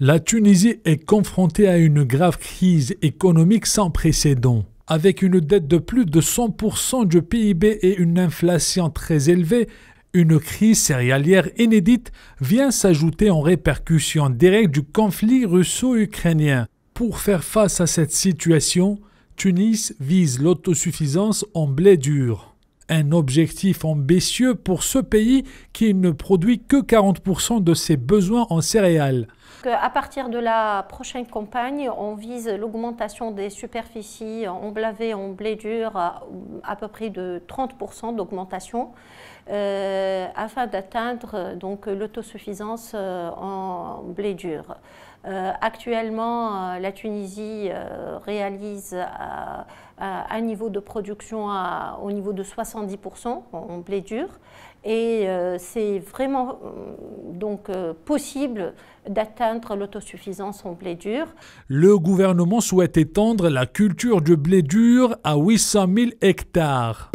La Tunisie est confrontée à une grave crise économique sans précédent. Avec une dette de plus de 100% du PIB et une inflation très élevée, une crise céréalière inédite vient s'ajouter en répercussion directe du conflit russo-ukrainien. Pour faire face à cette situation, Tunis vise l'autosuffisance en blé dur. Un objectif ambitieux pour ce pays qui ne produit que 40% de ses besoins en céréales. À partir de la prochaine campagne, on vise l'augmentation des superficies en blavé, en blé dur, à, peu près de 30% d'augmentation, euh, afin d'atteindre l'autosuffisance euh, en blé dur. Euh, actuellement, euh, la Tunisie euh, réalise un niveau de production au niveau de 70% en blé dur. Et c'est vraiment donc possible d'atteindre l'autosuffisance en blé dur. Le gouvernement souhaite étendre la culture du blé dur à 800 000 hectares.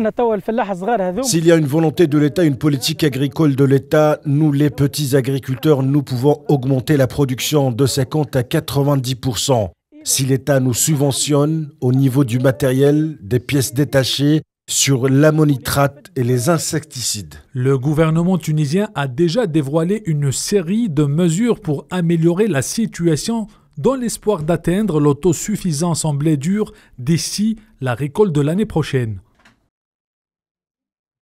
S'il y a une volonté de l'État, une politique agricole de l'État, nous les petits agriculteurs, nous pouvons augmenter la production de 50 à 90%. Si l'État nous subventionne au niveau du matériel, des pièces détachées, sur l'ammonitrate et les insecticides. Le gouvernement tunisien a déjà dévoilé une série de mesures pour améliorer la situation dans l'espoir d'atteindre l'autosuffisance en blé dur d'ici la récolte de l'année prochaine.